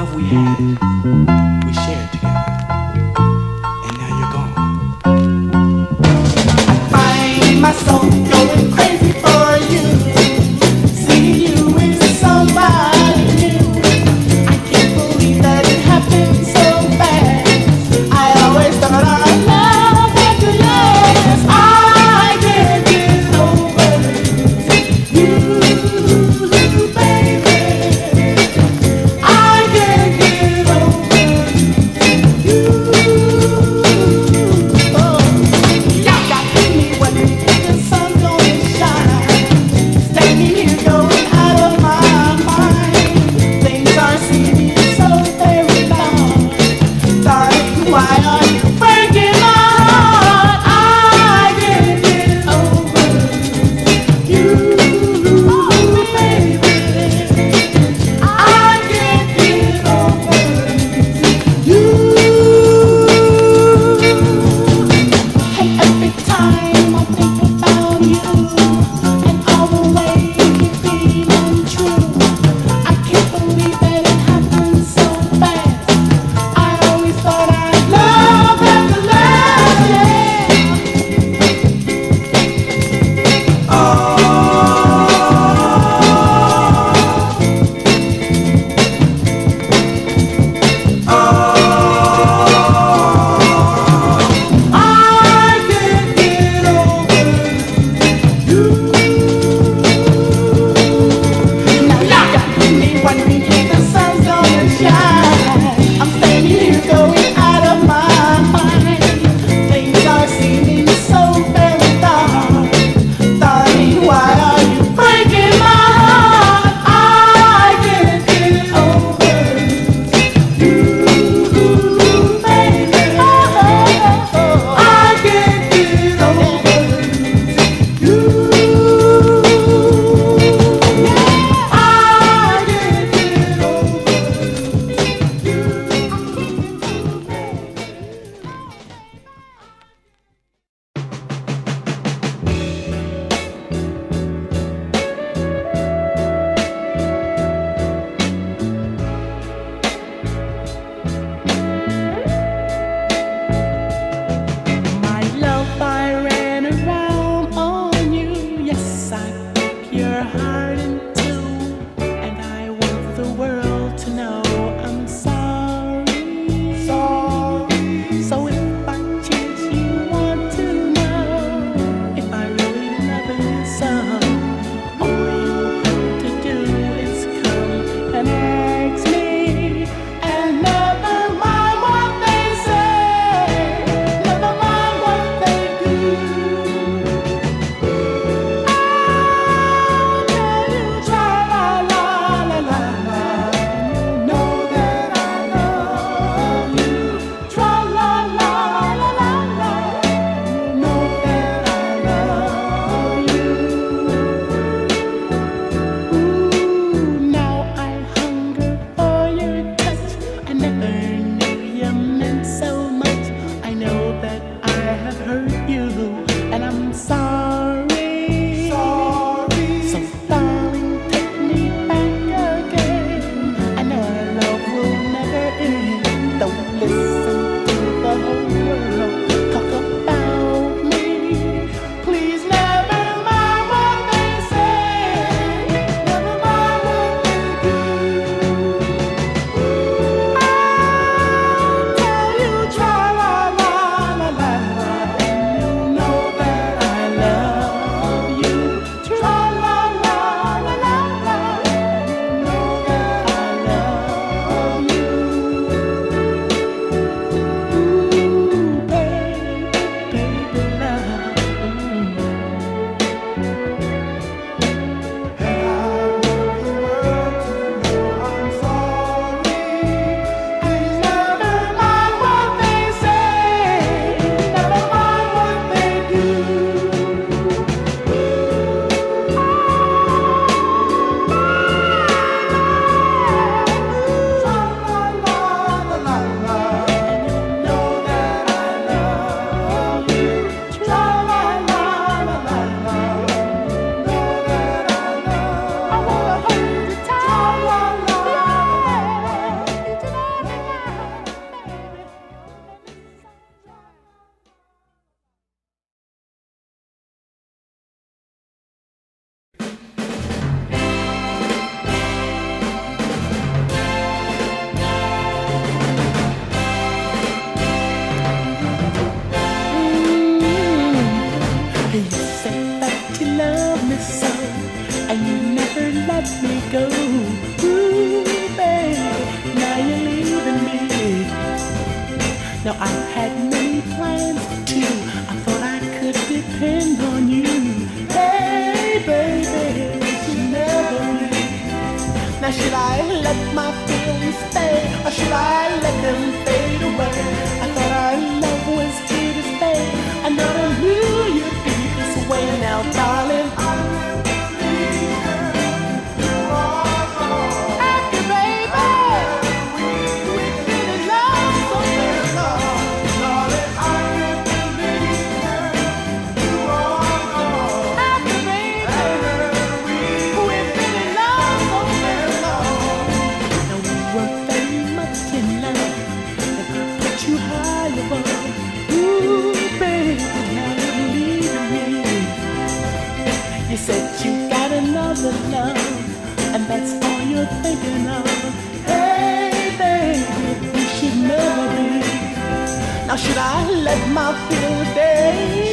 love we had, we shared said you got another love, and that's all you're thinking of. Hey, baby, we should never be. Now should I let my feelings?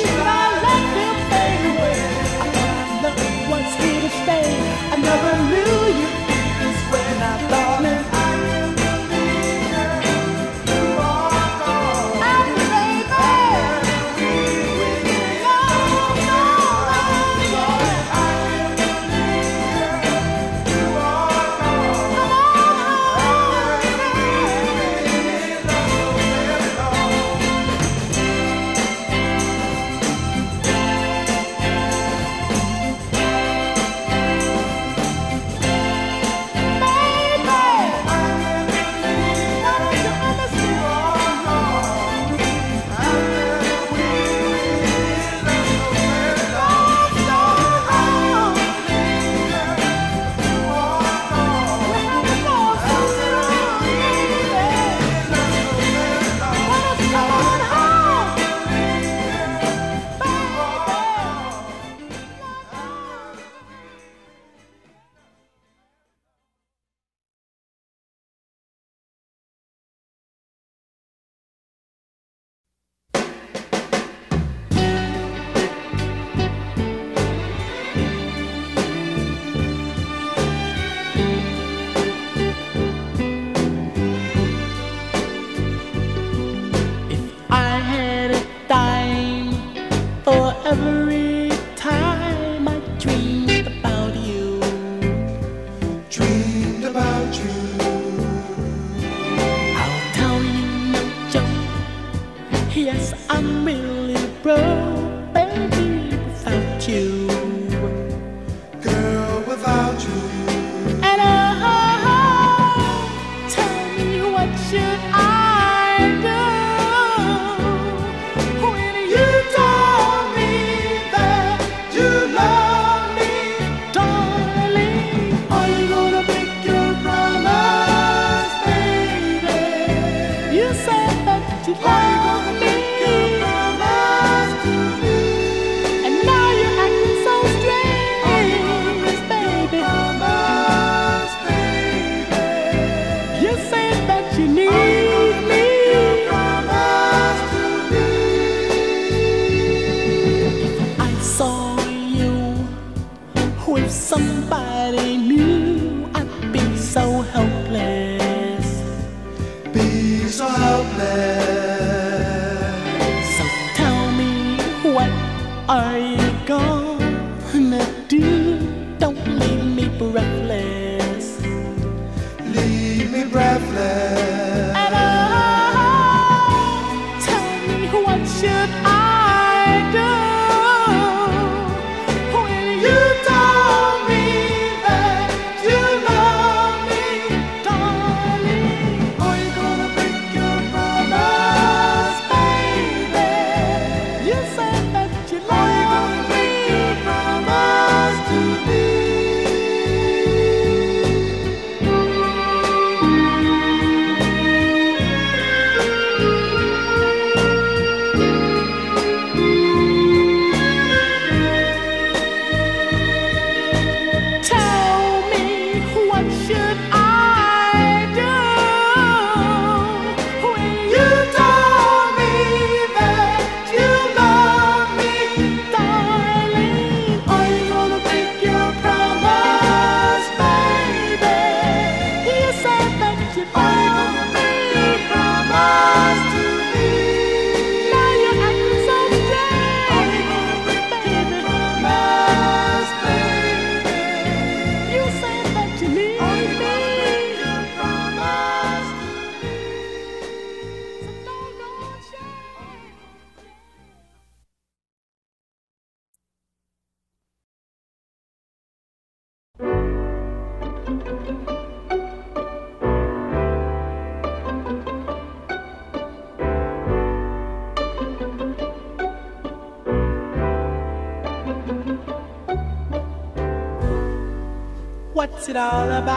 All about,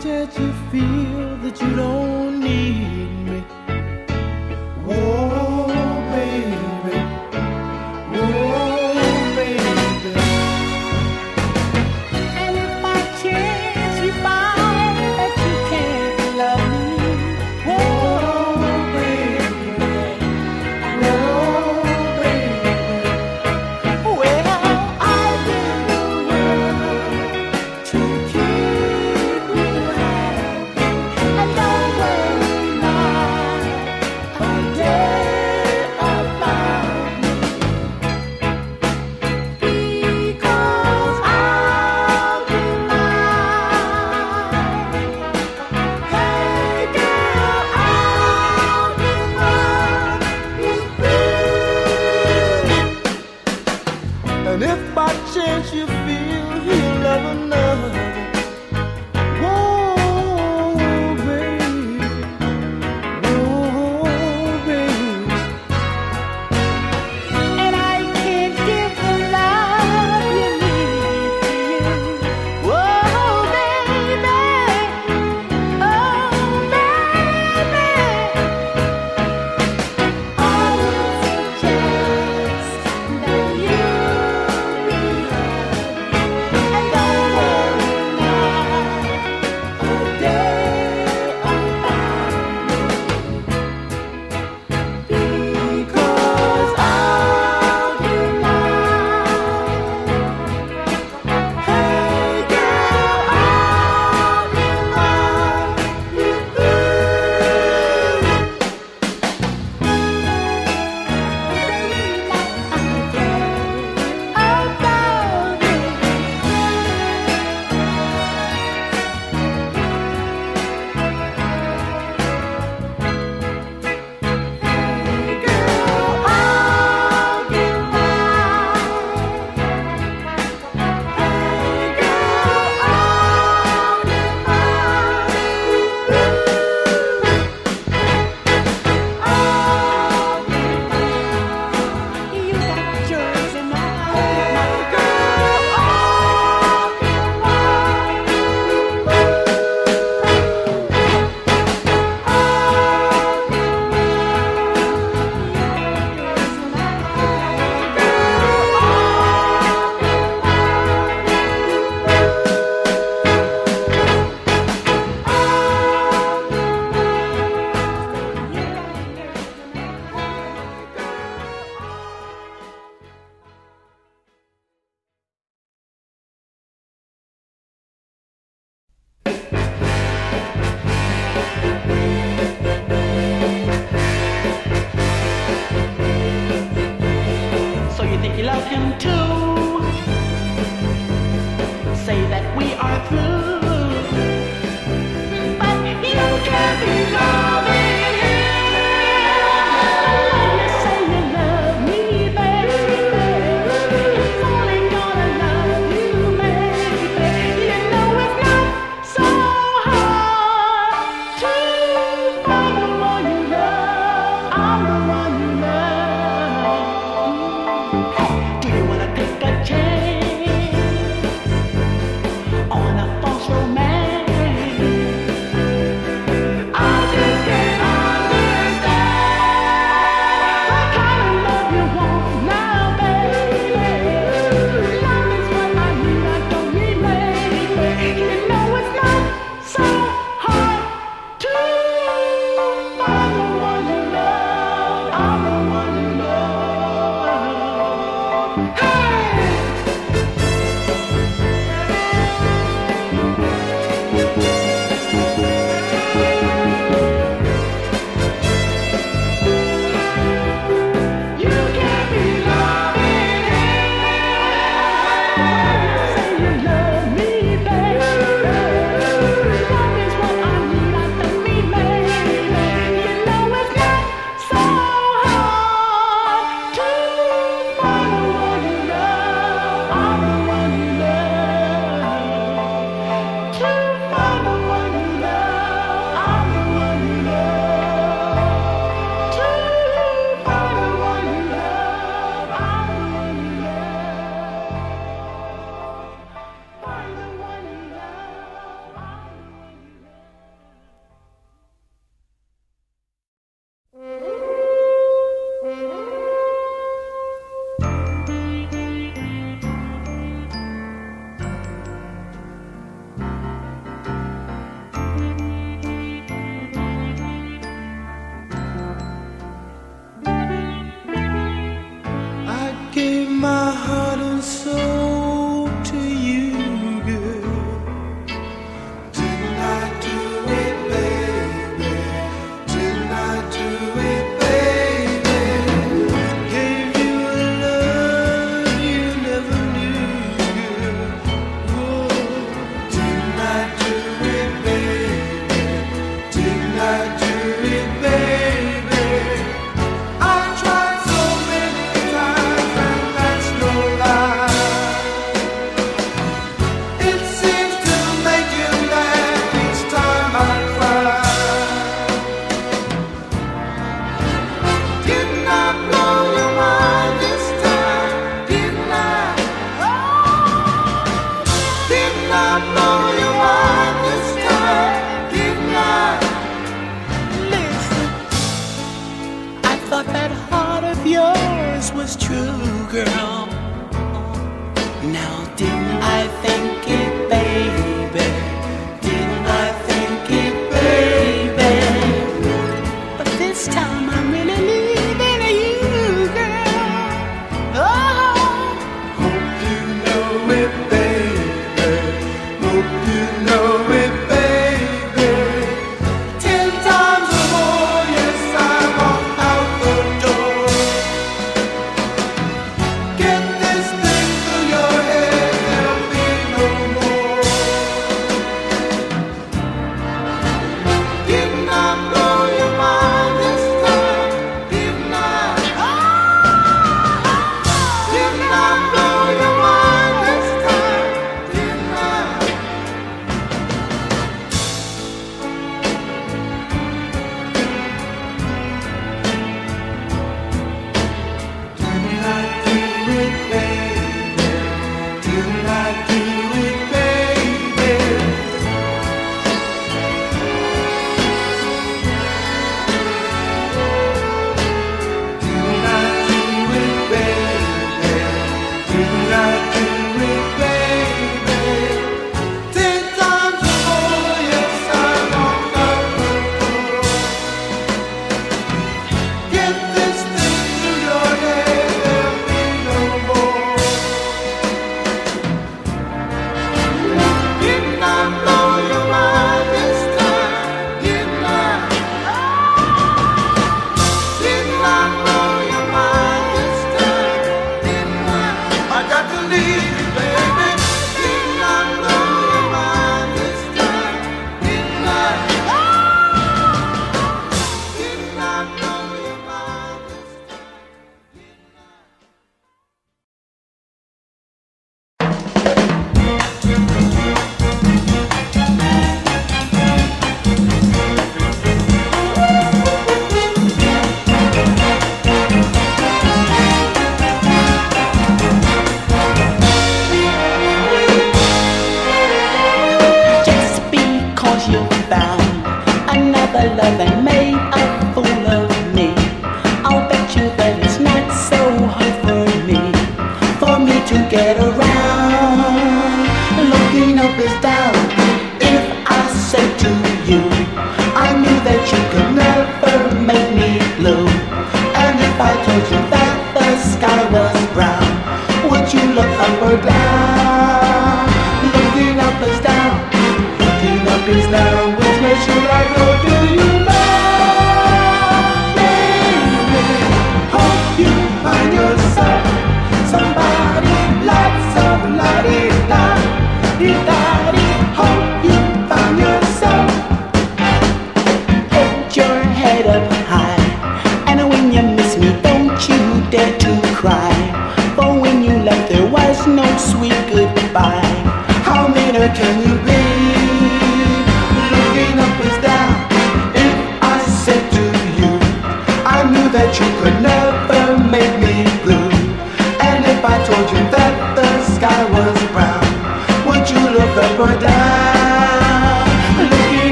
did you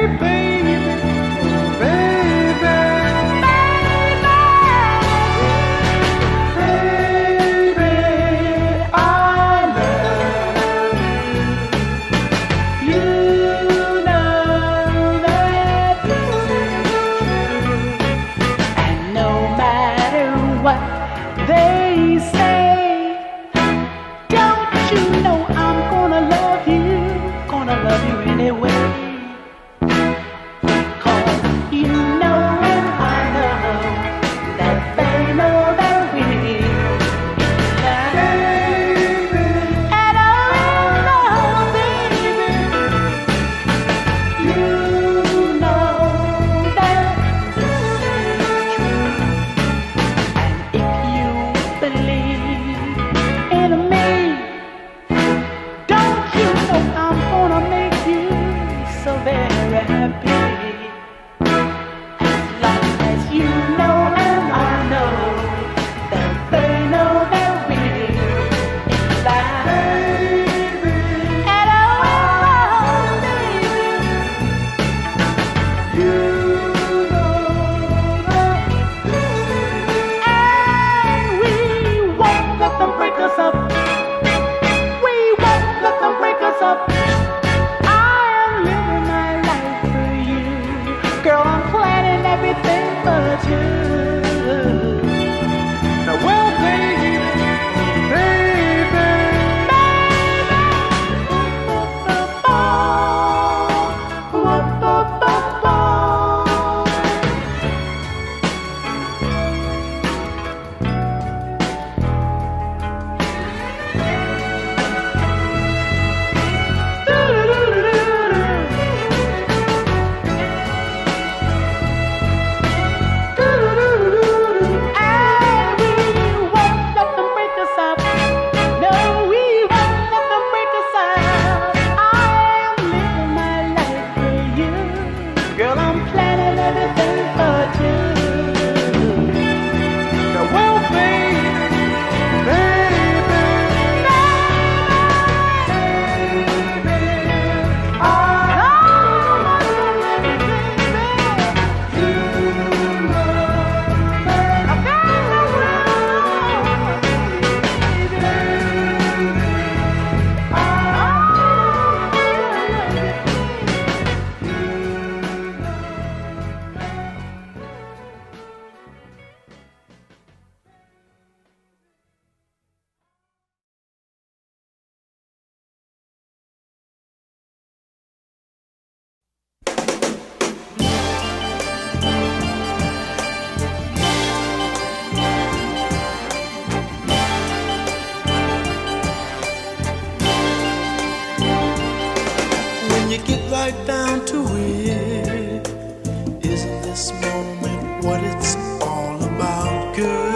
Oh, when you get right down to it, isn't this moment what it's all about, girl?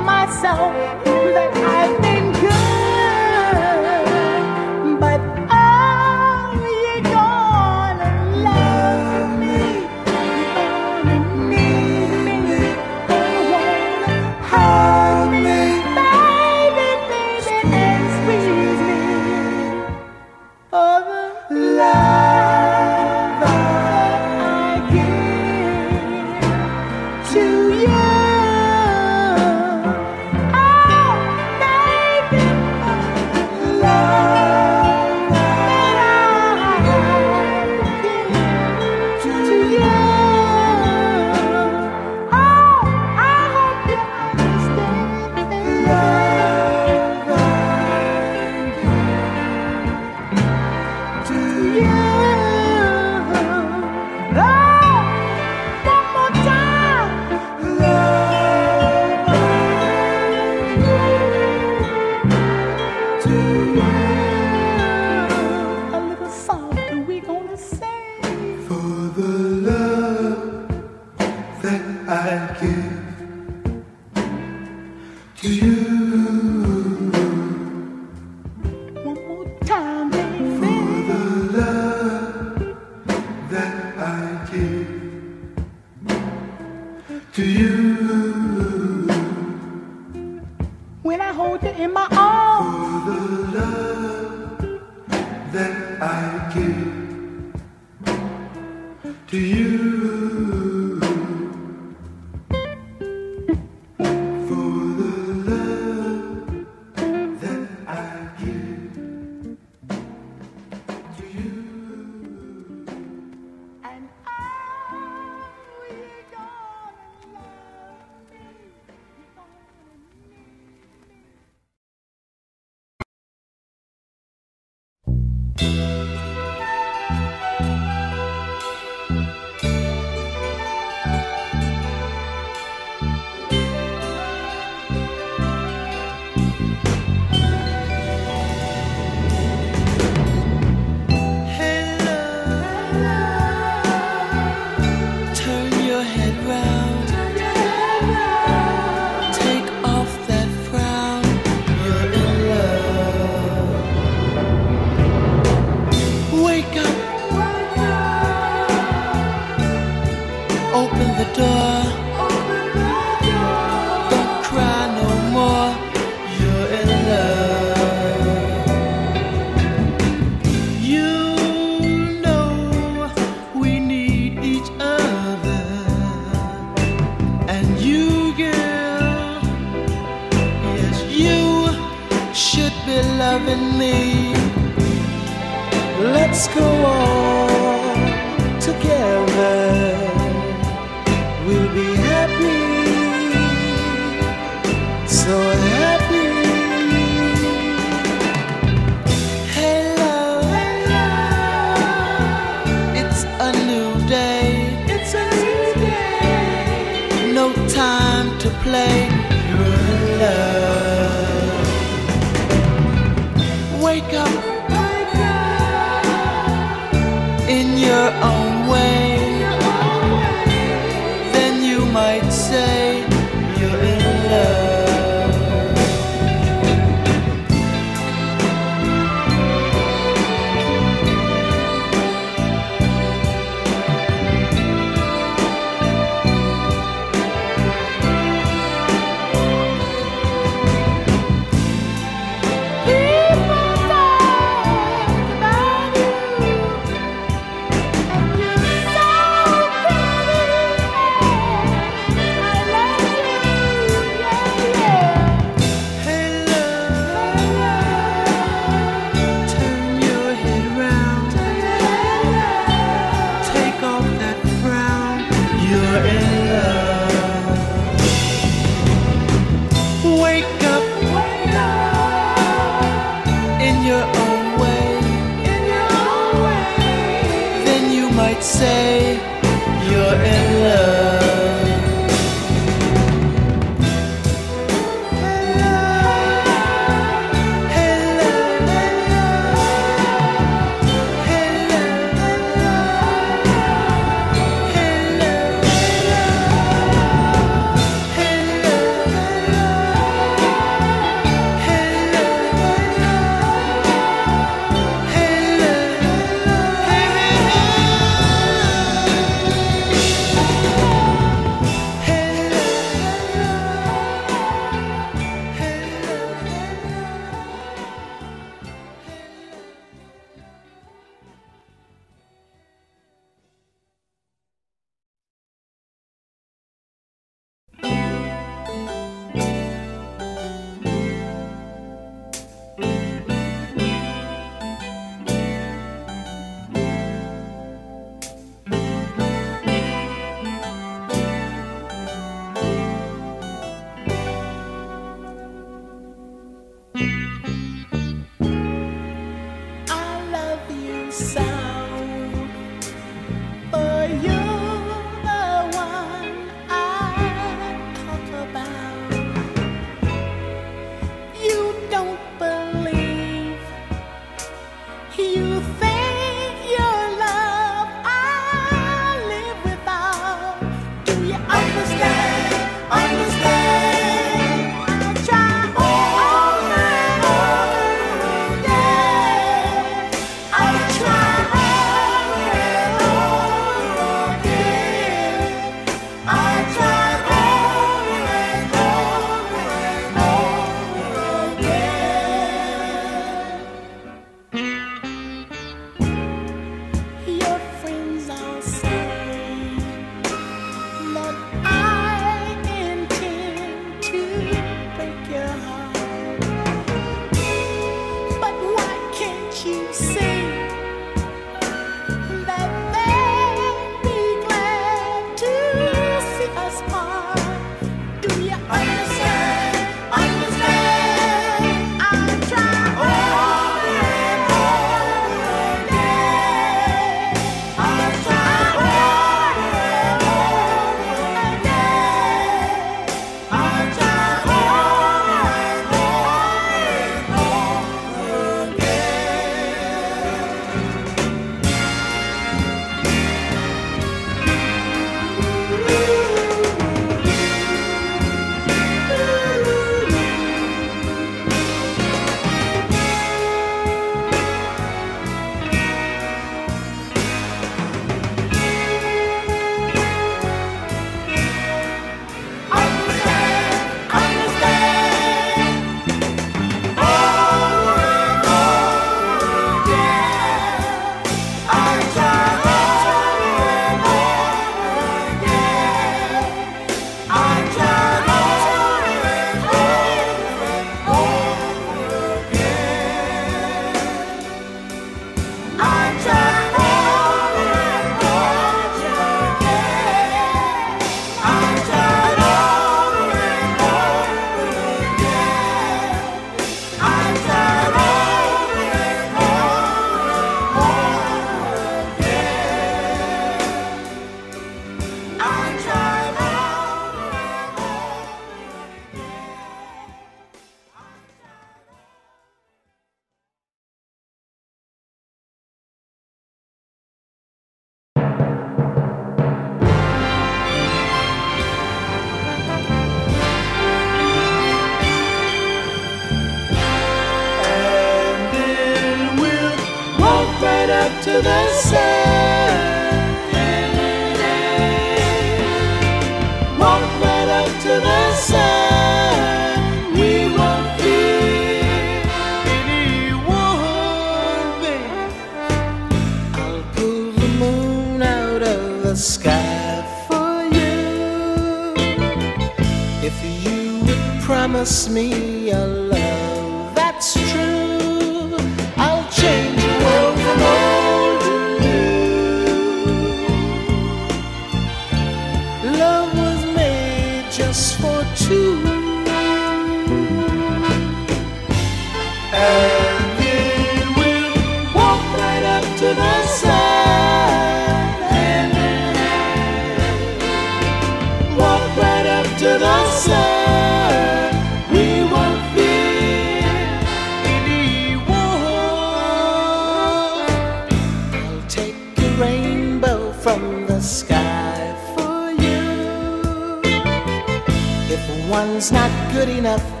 Good enough,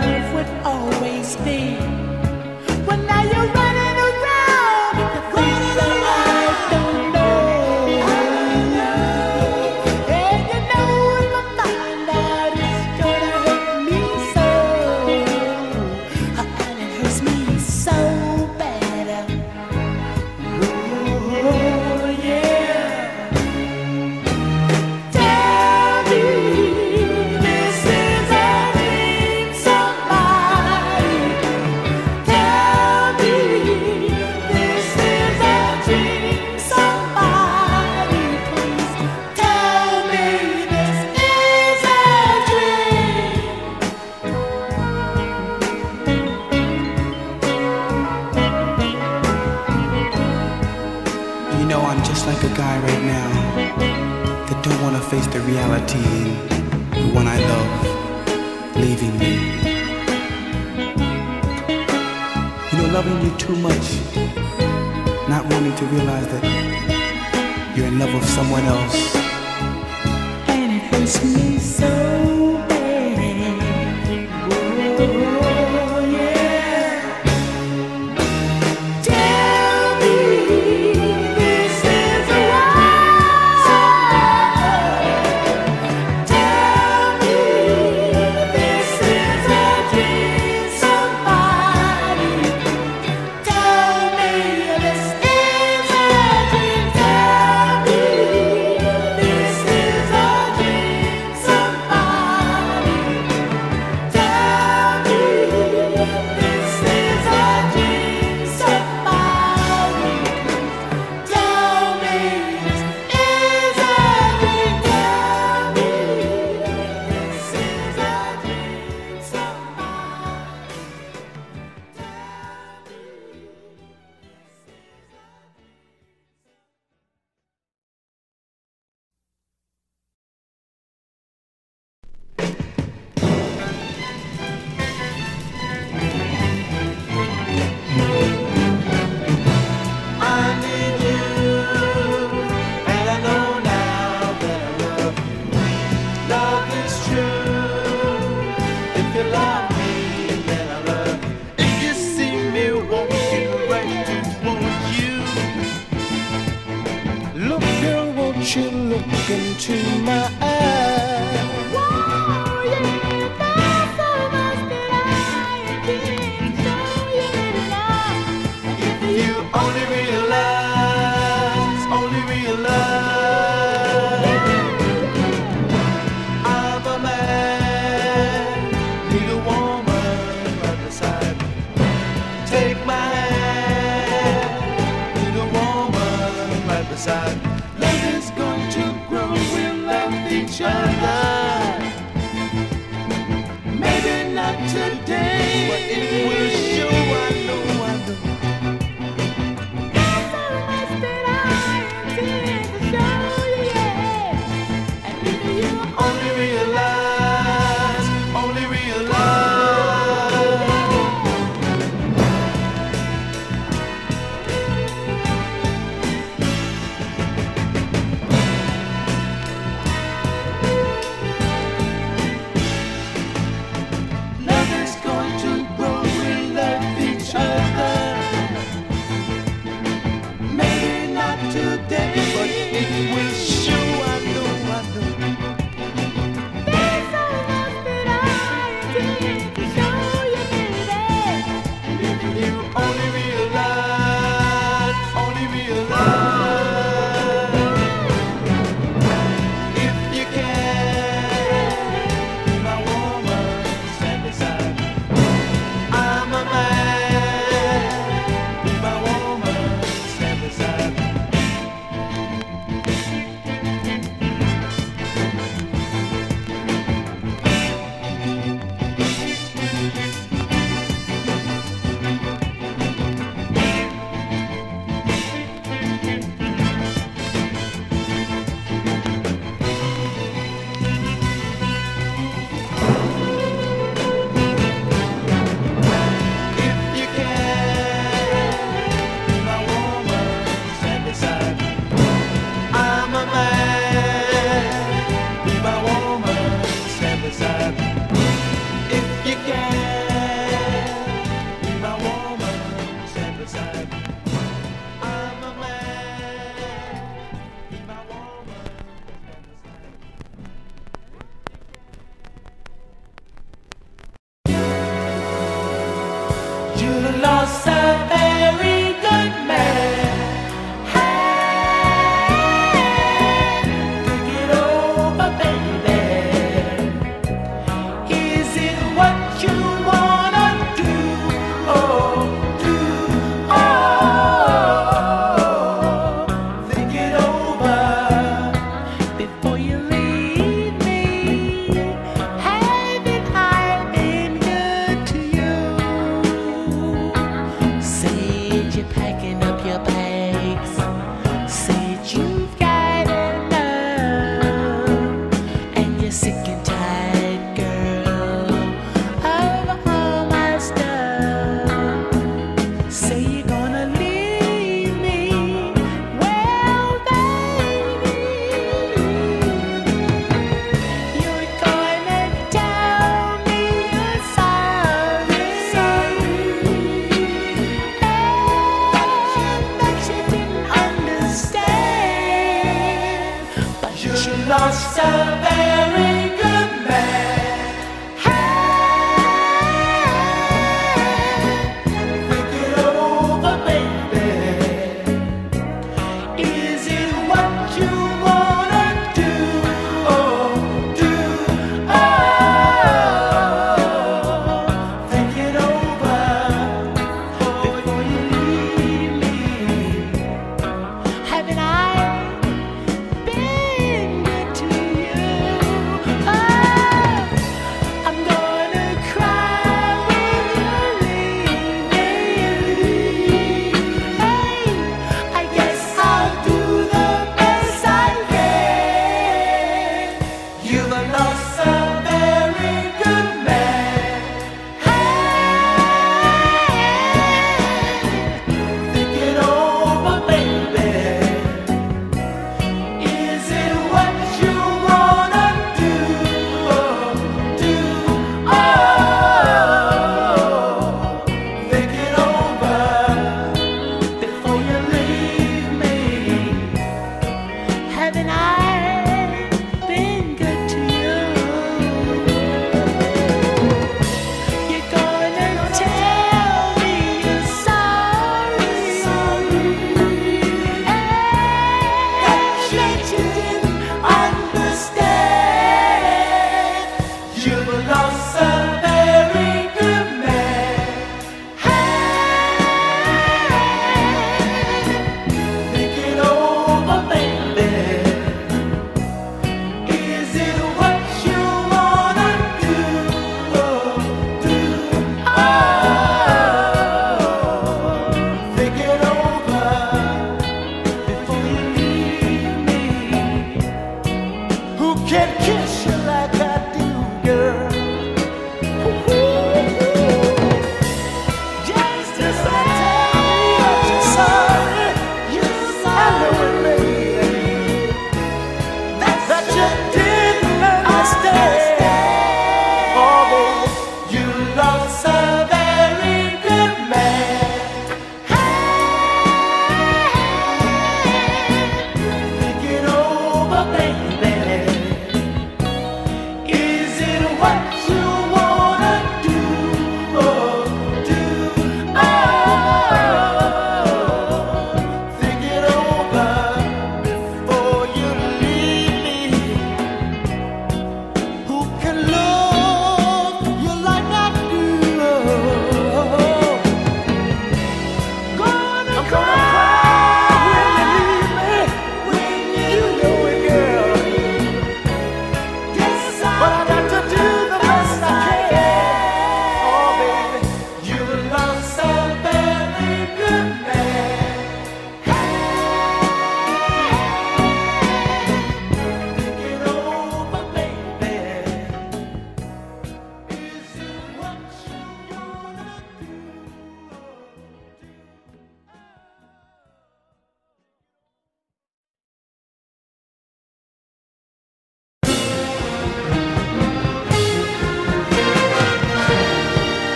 life would always be. Well, now you're right. reality in the one I love leaving me. You know, loving you too much, not wanting to realize that you're in love with someone else. And it hurts me.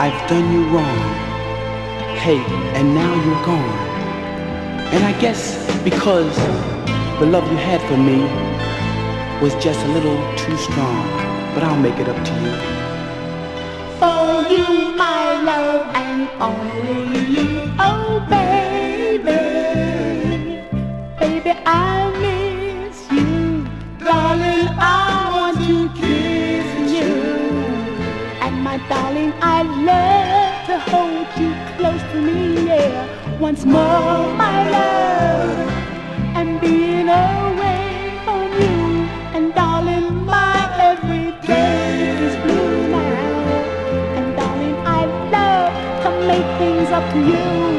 I've done you wrong. Hey, and now you're gone. And I guess because the love you had for me was just a little too strong, but I'll make it up to you. For you, my love, and only you, oh baby. Darling, I love to hold you close to me, yeah. Once more, my love, and being away from you. And darling, my every day is blue now. And darling, I love to make things up to you.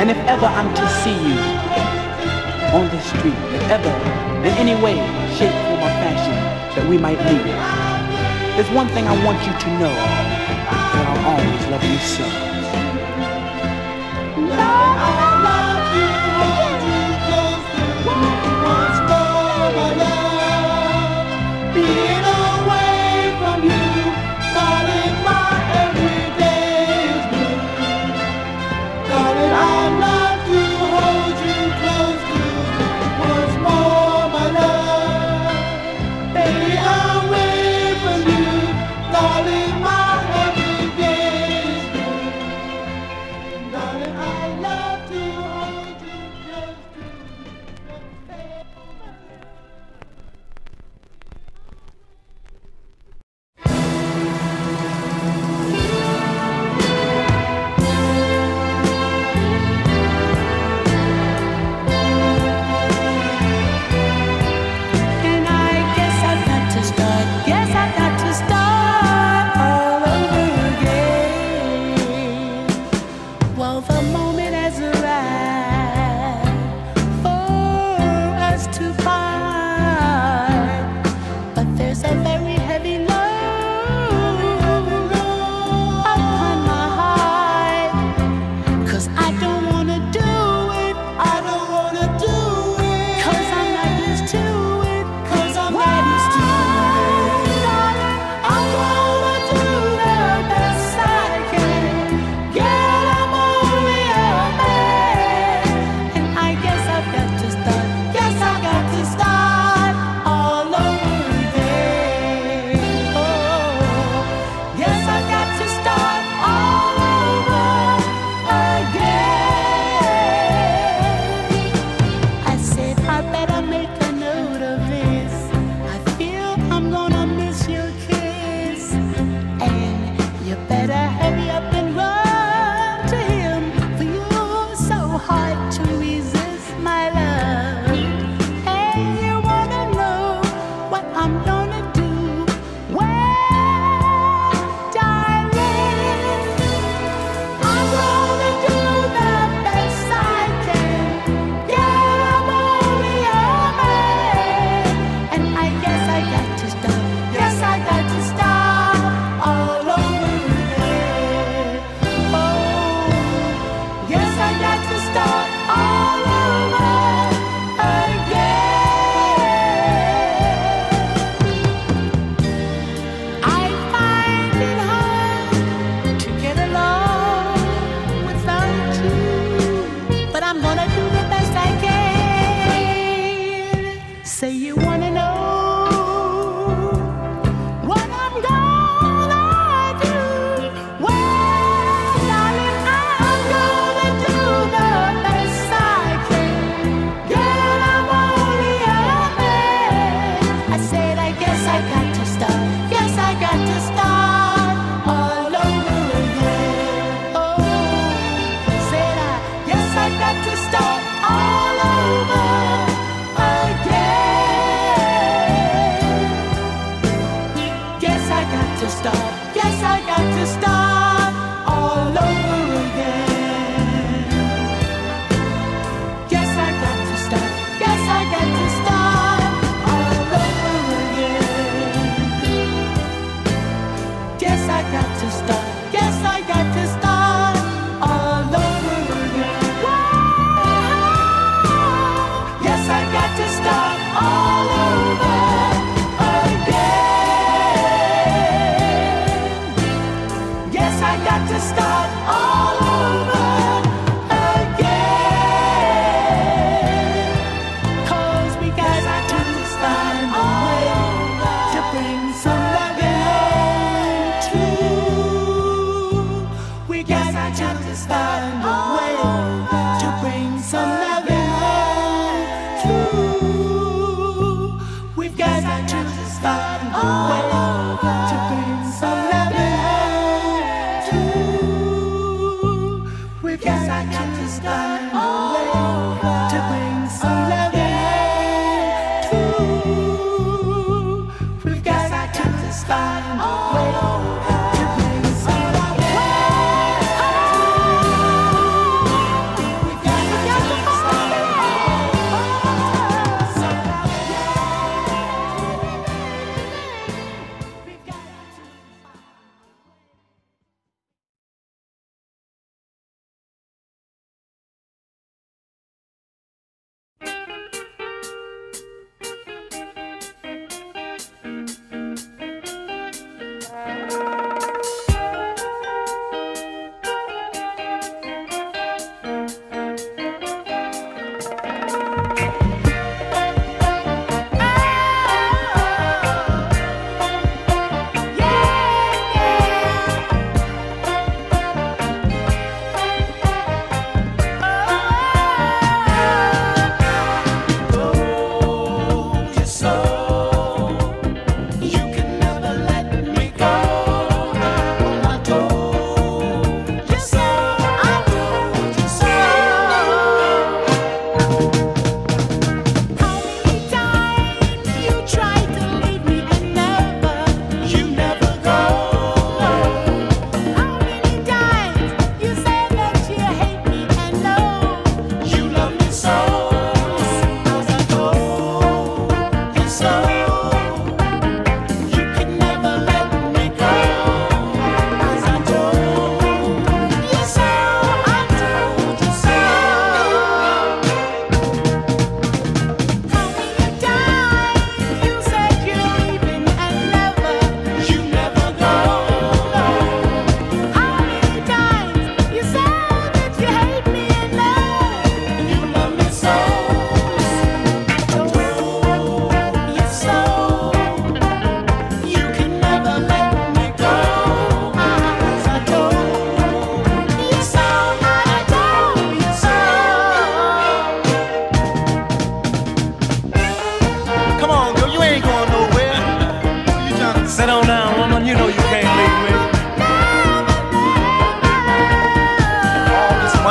And if ever I'm to see you on the street, if ever in any way, shape, form, or fashion that we might meet, there's one thing I want you to know.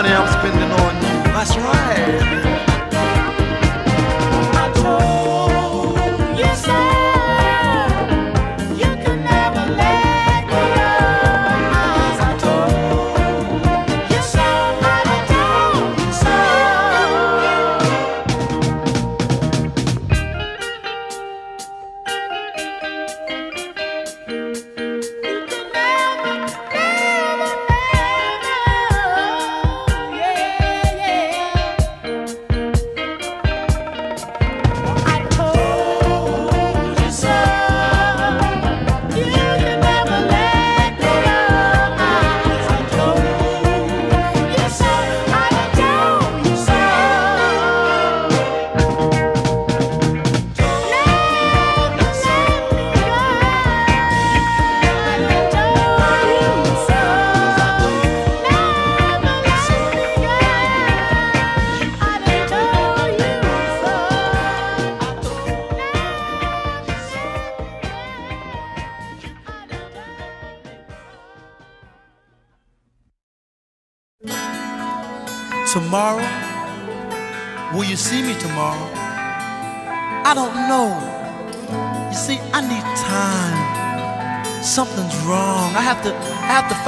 Money I'm spending on you. That's right.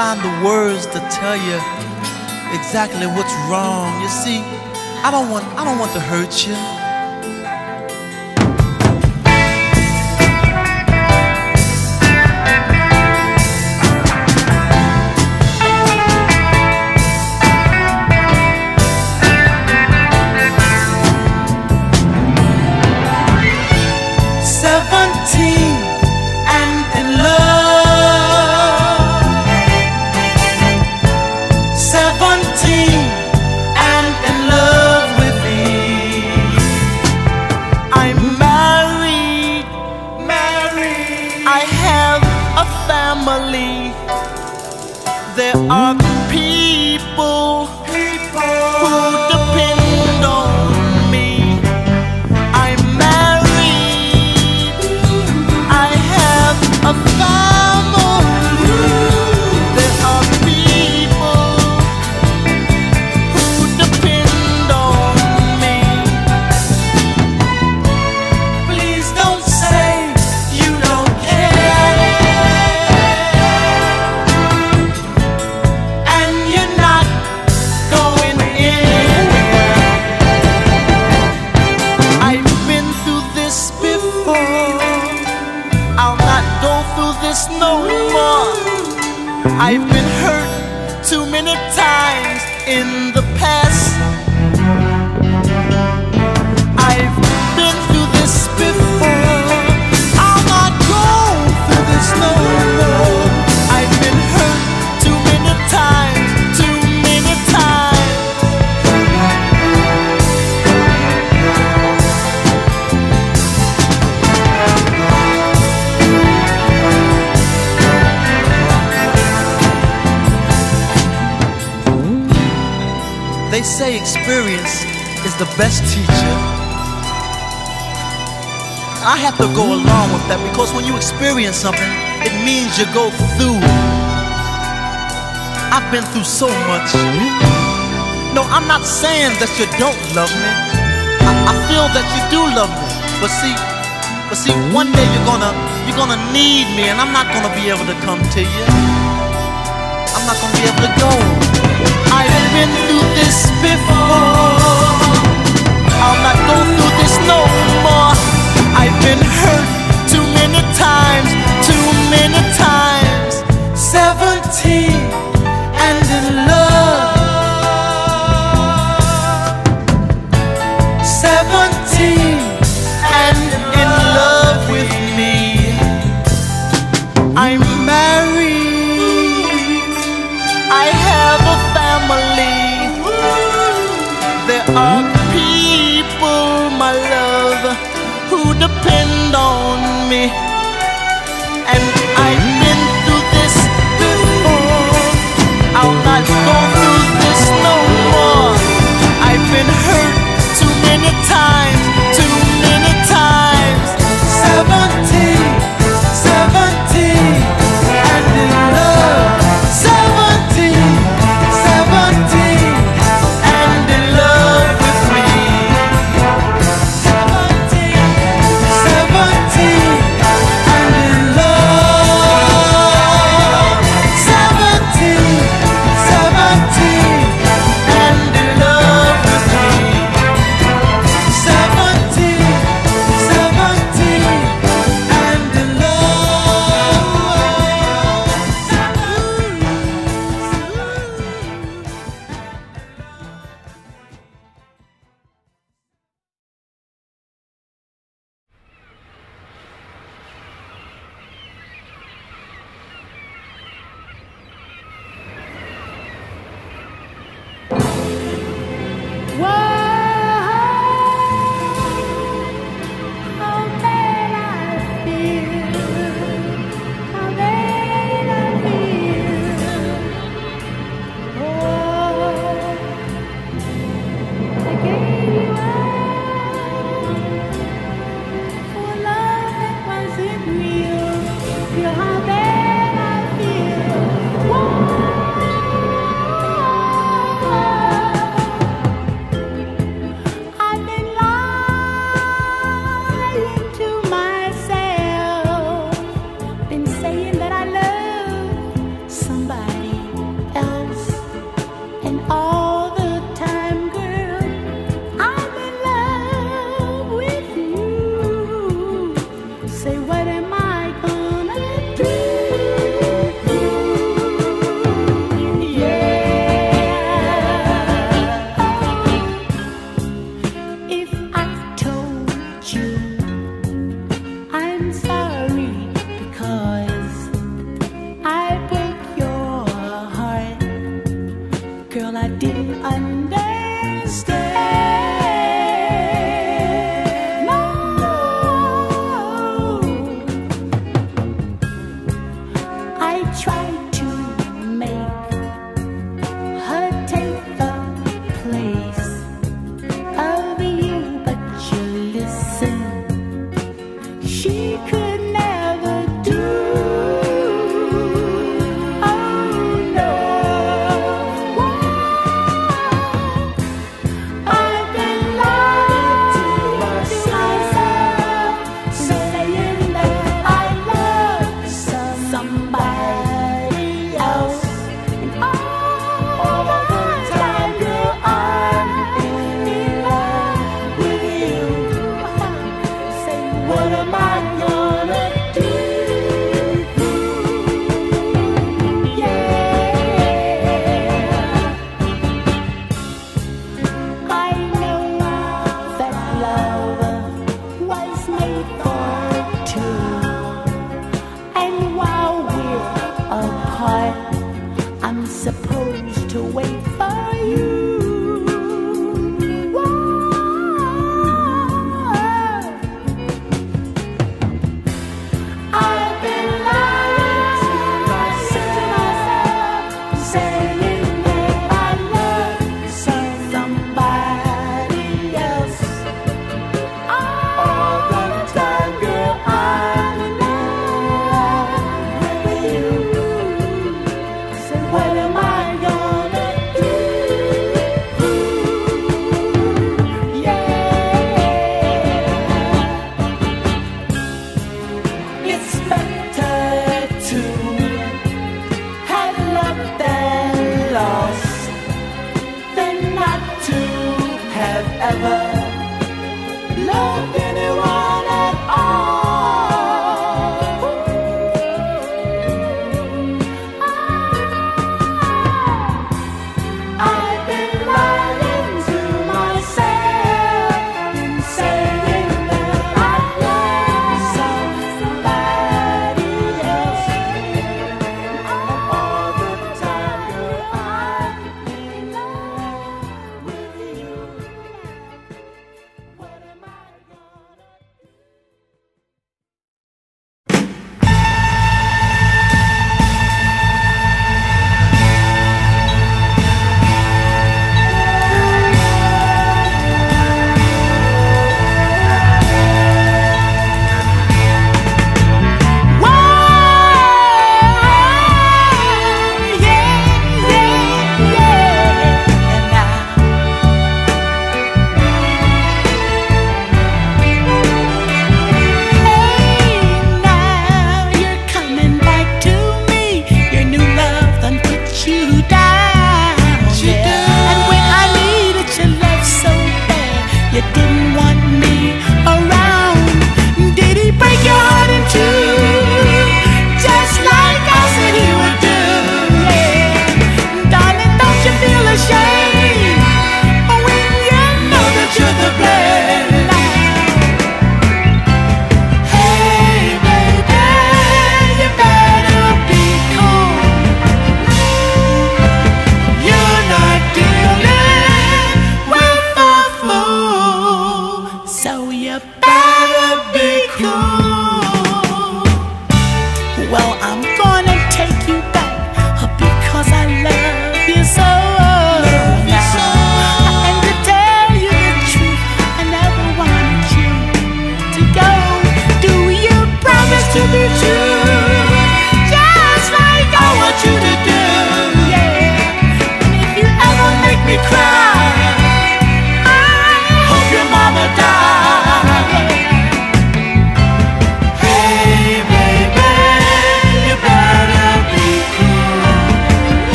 Find the words to tell you exactly what's wrong. You see, I don't want I don't want to hurt you. Say experience is the best teacher. I have to go along with that because when you experience something, it means you go through. I've been through so much. No, I'm not saying that you don't love me. I, I feel that you do love me. But see, but see, one day you're gonna you're gonna need me and I'm not gonna be able to come to you. I'm not gonna be able to go. Been through this before. I'll not go through this no more. I've been hurt too many times, too many times. Seventeen